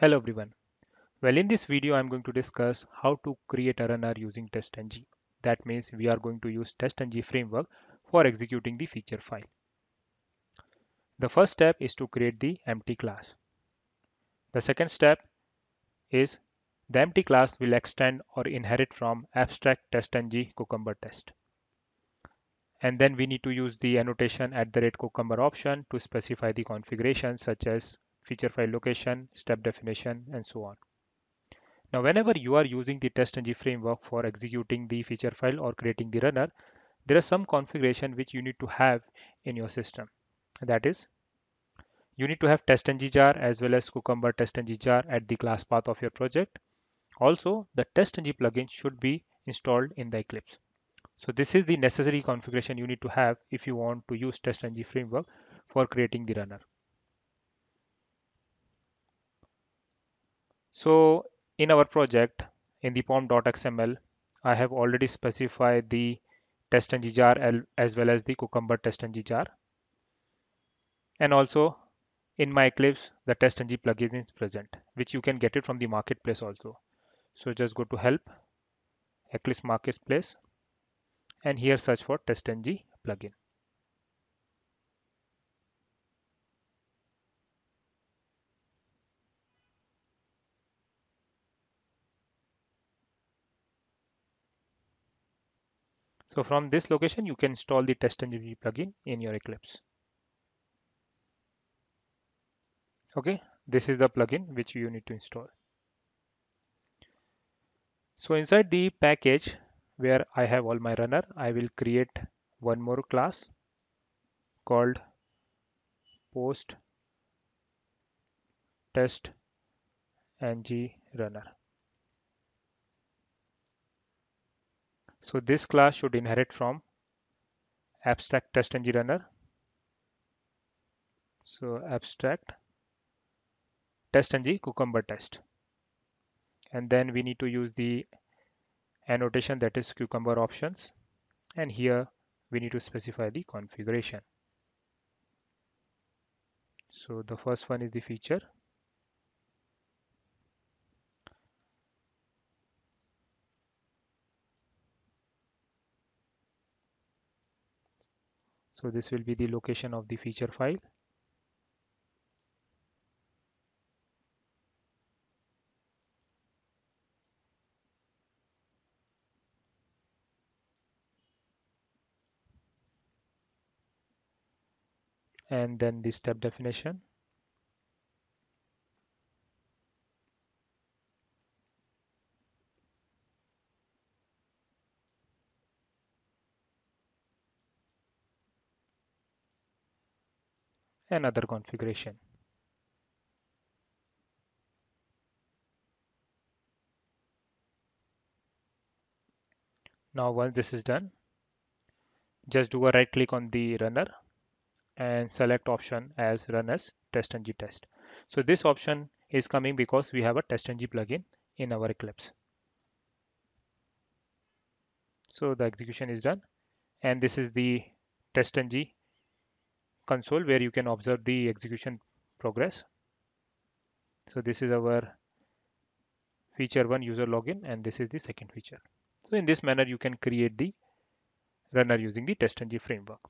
Hello everyone. Well, in this video, I'm going to discuss how to create a runner using TestNG. That means we are going to use TestNG framework for executing the feature file. The first step is to create the empty class. The second step is the empty class will extend or inherit from abstract TestNG cucumber test. And then we need to use the annotation at the rate cucumber option to specify the configuration such as feature file location, step definition, and so on. Now, whenever you are using the TestNG framework for executing the feature file or creating the runner, there is some configuration which you need to have in your system. That is, you need to have TestNG jar as well as Cucumber TestNG jar at the class path of your project. Also, the TestNG plugin should be installed in the Eclipse. So this is the necessary configuration you need to have if you want to use TestNG framework for creating the runner. So in our project in the pom.xml, I have already specified the test TestNG jar as well as the Cucumber test TestNG jar. And also in my Eclipse, the test TestNG plugin is present, which you can get it from the marketplace also. So just go to help, Eclipse marketplace, and here search for test TestNG plugin. So from this location, you can install the TestNG plugin in your Eclipse. Okay, this is the plugin which you need to install. So inside the package where I have all my runner, I will create one more class called post test ng runner. So this class should inherit from abstract test ng runner. So abstract test ng cucumber test. And then we need to use the annotation that is cucumber options. And here we need to specify the configuration. So the first one is the feature So this will be the location of the feature file. And then the step definition. Another configuration. Now once this is done, just do a right click on the runner and select option as run as testng test. So this option is coming because we have a testng plugin in our Eclipse. So the execution is done and this is the testng console where you can observe the execution progress. So this is our feature one user login and this is the second feature. So in this manner you can create the runner using the TestNG framework.